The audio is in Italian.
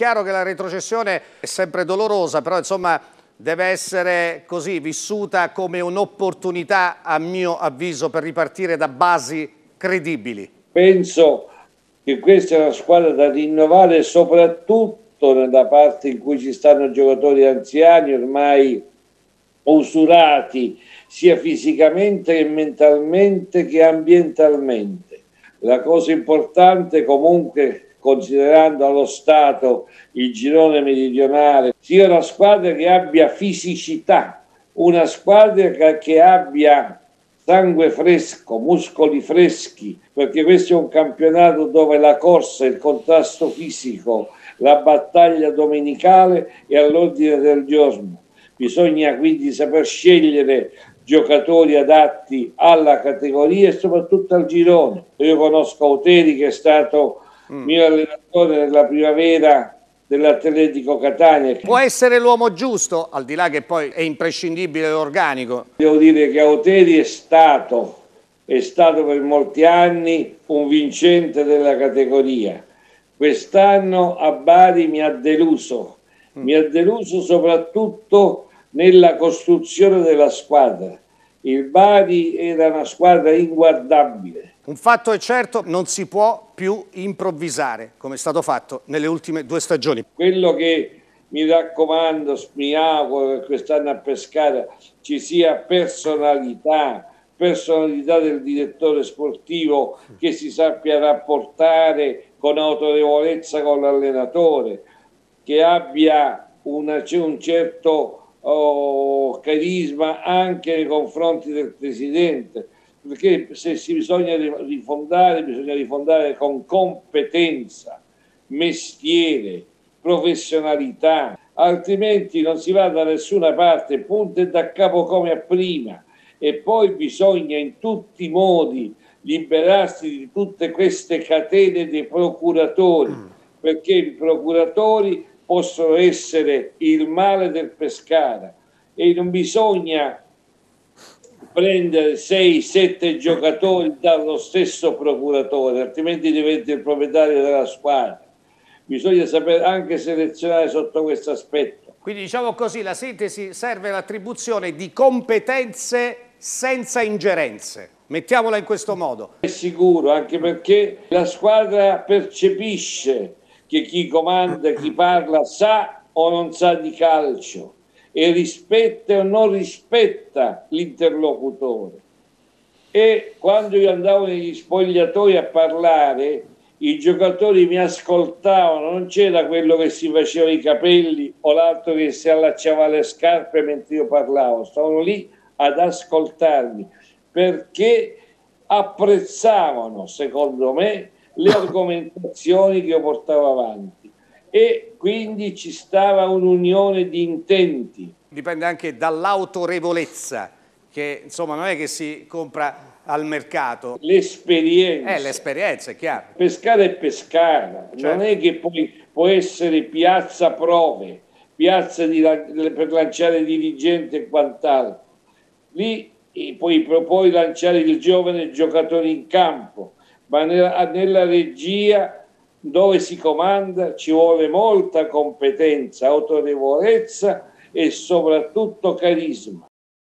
chiaro che la retrocessione è sempre dolorosa, però insomma deve essere così vissuta come un'opportunità, a mio avviso, per ripartire da basi credibili. Penso che questa è una squadra da rinnovare soprattutto nella parte in cui ci stanno giocatori anziani ormai usurati sia fisicamente che mentalmente che ambientalmente. La cosa importante comunque considerando allo Stato il girone meridionale, sia una squadra che abbia fisicità, una squadra che abbia sangue fresco, muscoli freschi, perché questo è un campionato dove la corsa, il contrasto fisico, la battaglia domenicale è all'ordine del giorno. Bisogna quindi saper scegliere giocatori adatti alla categoria e soprattutto al girone. Io conosco Auteri che è stato. Mio allenatore nella primavera dell'Atletico Catania. Può essere l'uomo giusto, al di là che poi è imprescindibile l'organico. Devo dire che Auteri è stato, è stato per molti anni un vincente della categoria. Quest'anno a Bari mi ha deluso, mm. mi ha deluso soprattutto nella costruzione della squadra. Il Bari era una squadra inguardabile un fatto è certo, non si può più improvvisare, come è stato fatto nelle ultime due stagioni. Quello che mi raccomando, mi auguro che quest'anno a Pescara ci sia personalità, personalità del direttore sportivo che si sappia rapportare con autorevolezza con l'allenatore, che abbia una, un certo oh, carisma anche nei confronti del presidente perché se si bisogna rifondare, bisogna rifondare con competenza, mestiere, professionalità, altrimenti non si va da nessuna parte, punta da capo come a prima. E poi bisogna in tutti i modi liberarsi di tutte queste catene dei procuratori, mm. perché i procuratori possono essere il male del Pescara. E non bisogna prendere 6-7 giocatori dallo stesso procuratore, altrimenti diventa il proprietario della squadra. Bisogna sapere anche selezionare sotto questo aspetto. Quindi diciamo così, la sintesi serve all'attribuzione di competenze senza ingerenze. Mettiamola in questo modo. È sicuro, anche perché la squadra percepisce che chi comanda, chi parla sa o non sa di calcio e rispetta o non rispetta l'interlocutore. E quando io andavo negli spogliatoi a parlare, i giocatori mi ascoltavano, non c'era quello che si faceva i capelli o l'altro che si allacciava le scarpe mentre io parlavo, stavano lì ad ascoltarmi perché apprezzavano, secondo me, le argomentazioni che io portavo avanti e quindi ci stava un'unione di intenti. Dipende anche dall'autorevolezza, che insomma non è che si compra al mercato. L'esperienza. Eh, l'esperienza, è chiaro. Pescara è pescara, certo. non è che poi può essere piazza prove, piazza di, per lanciare dirigenti e quant'altro. Lì poi puoi lanciare il giovane giocatore in campo, ma nella, nella regia dove si comanda ci vuole molta competenza, autorevolezza e soprattutto carisma.